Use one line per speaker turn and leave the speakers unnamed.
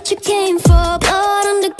what you came for, blood on the